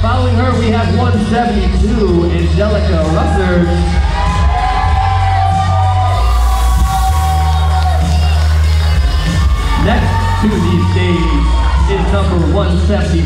Following her, we have 172, Angelica Russers. Next to the stage is number 174.